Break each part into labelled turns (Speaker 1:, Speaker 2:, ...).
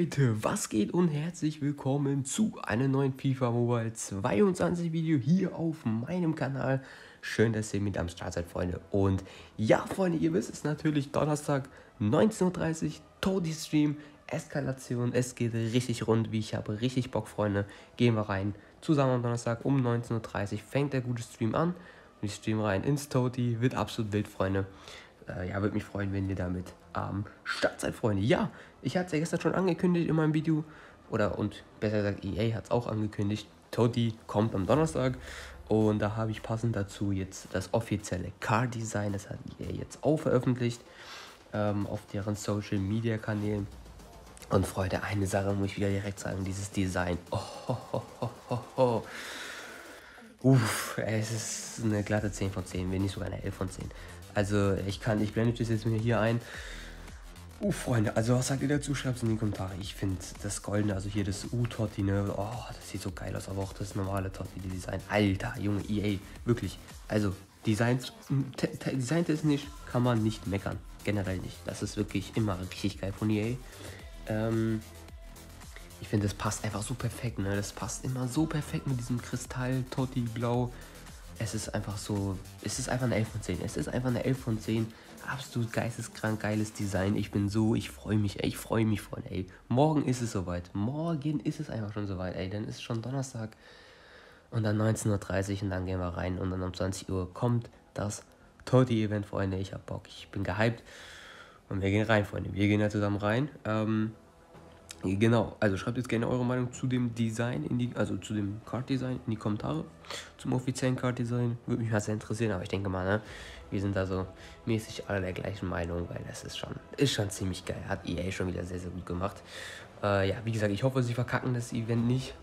Speaker 1: Leute, was geht und herzlich willkommen zu einem neuen FIFA Mobile 22 Video hier auf meinem Kanal. Schön, dass ihr mit am Start seid, Freunde. Und ja, Freunde, ihr wisst es natürlich, Donnerstag 19.30 Uhr, Todi Stream, Eskalation. Es geht richtig rund, wie ich habe richtig Bock, Freunde. Gehen wir rein. Zusammen am Donnerstag um 19.30 Uhr fängt der gute Stream an. Und ich stream rein ins Toti, wird absolut wild, Freunde äh, ja, würde mich freuen, wenn ihr damit am Start seid, Freunde. Ja, ich hatte es ja gestern schon angekündigt in meinem Video. Oder, und besser gesagt, EA hat es auch angekündigt. Toti kommt am Donnerstag. Und da habe ich passend dazu jetzt das offizielle Car-Design. Das hat EA jetzt auch veröffentlicht. Ähm, auf deren Social Media Kanälen. Und Freunde, eine Sache muss ich wieder direkt sagen: dieses Design. Oh, ho, ho, ho, ho. Uff, es ist eine glatte 10 von 10, wenn nicht sogar eine 11 von 10. Also ich kann, ich blende das jetzt mir hier ein. Uh, Freunde, also was sagt ihr dazu? Schreibt es in die Kommentare. Ich finde das Goldene, also hier das U-Totti, ne? Oh, das sieht so geil aus, aber auch das normale Totti-Design. Alter, Junge, EA, wirklich. Also, Designs, designtechnisch kann man nicht meckern. Generell nicht. Das ist wirklich immer richtig geil von EA. Ähm, ich finde, das passt einfach so perfekt, ne? Das passt immer so perfekt mit diesem Kristall, Totti, Blau es ist einfach so, es ist einfach eine 11 von 10. Es ist einfach eine 11 von 10. Absolut geisteskrank geiles Design. Ich bin so, ich freue mich, ey, ich freue mich voll, ey. Morgen ist es soweit. Morgen ist es einfach schon soweit, ey. Dann ist schon Donnerstag. Und dann 19.30 Uhr und dann gehen wir rein. Und dann um 20 Uhr kommt das Toti-Event, Freunde. Ich hab Bock, ich bin gehypt. Und wir gehen rein, Freunde. Wir gehen da zusammen rein. Ähm, Genau, also schreibt jetzt gerne eure Meinung zu dem Design, in die, also zu dem Card-Design in die Kommentare. Zum offiziellen Card-Design würde mich mal sehr interessieren, aber ich denke mal, ne, wir sind da so mäßig alle der gleichen Meinung, weil das ist schon, ist schon ziemlich geil. Hat EA schon wieder sehr, sehr gut gemacht. Äh, ja, wie gesagt, ich hoffe, sie verkacken das Event nicht.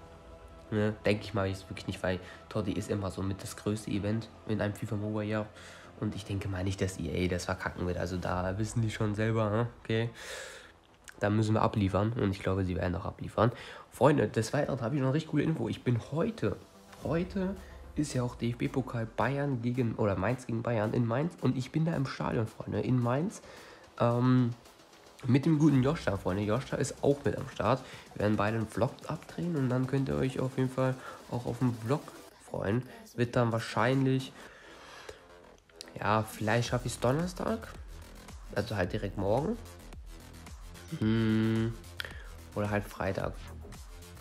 Speaker 1: Ne, denke ich mal jetzt wirklich nicht, weil Toddy ist immer so mit das größte Event in einem FIFA Mobile Jahr. Und ich denke mal nicht, dass EA das verkacken wird. Also da wissen die schon selber, ne? okay. Da müssen wir abliefern und ich glaube, sie werden auch abliefern. Freunde, des Weiteren habe ich noch eine richtig coole Info. Ich bin heute, heute ist ja auch DFB-Pokal Bayern gegen, oder Mainz gegen Bayern in Mainz und ich bin da im Stadion, Freunde, in Mainz. Ähm, mit dem guten Joscha, Freunde. Joscha ist auch mit am Start. Wir werden beide einen Vlog abdrehen und dann könnt ihr euch auf jeden Fall auch auf den Vlog freuen. Wird dann wahrscheinlich, ja, vielleicht schaffe ich es Donnerstag. Also halt direkt morgen. Hm, oder halt Freitag.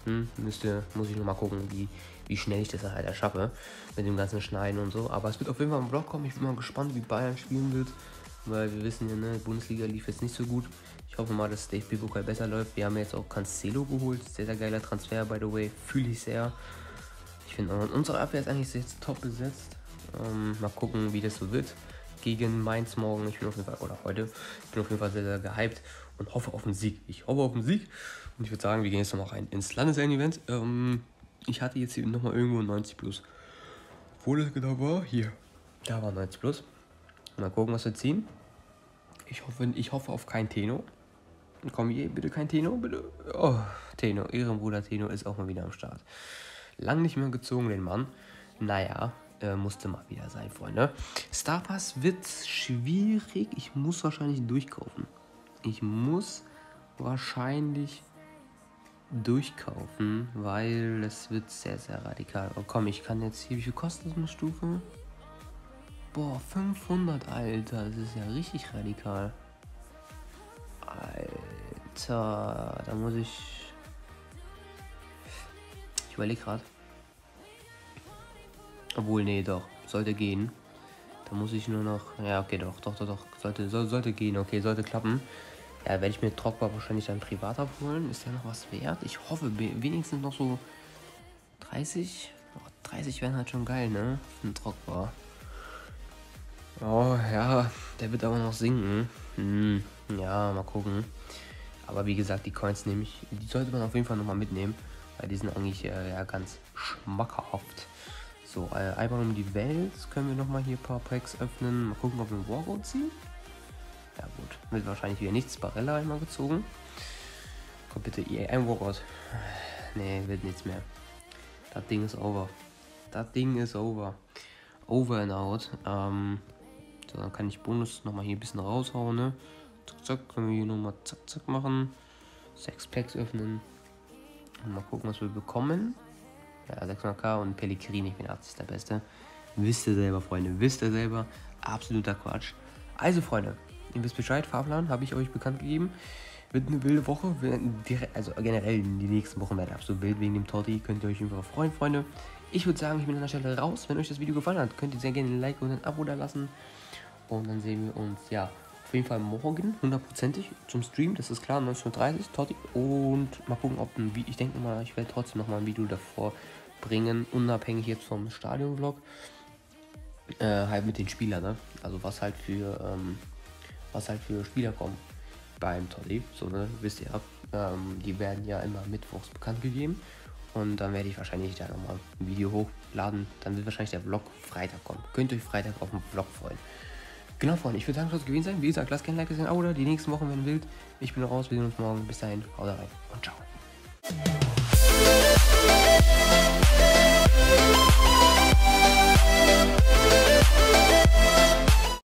Speaker 1: Hm, müsste, muss ich noch mal gucken, wie, wie schnell ich das halt erschaffe. Mit dem ganzen Schneiden und so. Aber es wird auf jeden Fall im Vlog kommen. Ich bin mal gespannt, wie Bayern spielen wird. Weil wir wissen ja, ne, Bundesliga lief jetzt nicht so gut. Ich hoffe mal, dass DFB-Pokal besser läuft. Wir haben jetzt auch Cancelo geholt. Sehr, sehr geiler Transfer, by the way. Fühle ich sehr. Ich finde, unsere Abwehr ist eigentlich jetzt top besetzt. Ähm, mal gucken, wie das so wird gegen Mainz morgen. Ich bin auf jeden Fall, oder heute, ich bin auf jeden Fall sehr, sehr gehypt und hoffe auf einen Sieg. Ich hoffe auf einen Sieg und ich würde sagen, wir gehen jetzt noch rein ins Landesend-Event. Ähm, ich hatte jetzt hier nochmal irgendwo 90 plus. Wo das genau war? Hier. Da war 90 plus. Mal gucken, was wir ziehen. Ich hoffe, ich hoffe auf kein Teno. Komm hier, bitte kein Teno, bitte. Oh, Teno, Ehrenbruder Teno ist auch mal wieder am Start. Lang nicht mehr gezogen, den Mann. Naja, äh, musste mal wieder sein, Freunde. Star Pass wird schwierig. Ich muss wahrscheinlich durchkaufen. Ich muss wahrscheinlich durchkaufen, weil es wird sehr, sehr radikal. Oh komm, ich kann jetzt hier, wie viel kostet das eine Stufe? Boah, 500, Alter, das ist ja richtig radikal. Alter, da muss ich... Ich überlege gerade. Obwohl, nee, doch. Sollte gehen. Da muss ich nur noch. Ja, okay, doch, doch, doch, doch. Sollte, soll, sollte gehen, okay, sollte klappen. Ja, werde ich mir Drogba wahrscheinlich dann privat abholen. Ist der noch was wert? Ich hoffe, wenigstens noch so 30. Oh, 30 wären halt schon geil, ne? Einen Drogba. Oh, ja, der wird aber noch sinken. Hm, ja, mal gucken. Aber wie gesagt, die Coins nehme ich. Die sollte man auf jeden Fall nochmal mitnehmen. Weil die sind eigentlich äh, ja ganz schmackhaft. So, äh, einmal um die Welt können wir nochmal hier ein paar Packs öffnen. Mal gucken, ob wir einen Wargoat ziehen. Ja gut, wird wahrscheinlich wieder nichts. Barella einmal gezogen. Komm bitte, EA, ein Wargoat. Nee, wird nichts mehr. Das Ding ist over. Das Ding ist over. Over and out. Ähm, so, dann kann ich Bonus nochmal hier ein bisschen raushauen, ne? Zack, zack, können wir hier nochmal zack, zack machen. 6 Packs öffnen. Und mal gucken, was wir bekommen. Ja, 600k und Pellegrini, ich bin 80 der Beste. Wisst ihr selber, Freunde, wisst ihr selber. Absoluter Quatsch. Also, Freunde, ihr wisst Bescheid, Fahrplan habe ich euch bekannt gegeben. Wird eine wilde Woche. Also generell die nächsten Wochen werden absolut wild wegen dem Torti. Könnt ihr euch einfach freuen, Freunde. Ich würde sagen, ich bin an der Stelle raus. Wenn euch das Video gefallen hat, könnt ihr sehr gerne ein Like und ein Abo da lassen. Und dann sehen wir uns, ja, auf jeden Fall morgen, hundertprozentig zum Stream. Das ist klar, 19.30 Uhr, Totti. Und mal gucken, ob ein Video, ich denke mal, ich werde trotzdem noch mal ein Video davor bringen, unabhängig jetzt vom Stadion-Vlog. Äh, halt mit den Spielern, ne? Also was halt für, ähm, was halt für Spieler kommen beim Tolly. So, ne? Wisst ihr, ähm, die werden ja immer mittwochs bekannt gegeben. Und dann werde ich wahrscheinlich da nochmal ein Video hochladen. Dann wird wahrscheinlich der Vlog Freitag kommen. Könnt euch Freitag auf den Vlog freuen. Genau, Freunde, ich würde sagen, das gewesen sein. Wie gesagt, lasst gerne ein Like, ein Abo da. Die nächsten Wochen werden wild. Ich bin raus, wir sehen uns morgen. Bis dahin, haut rein und ciao. Música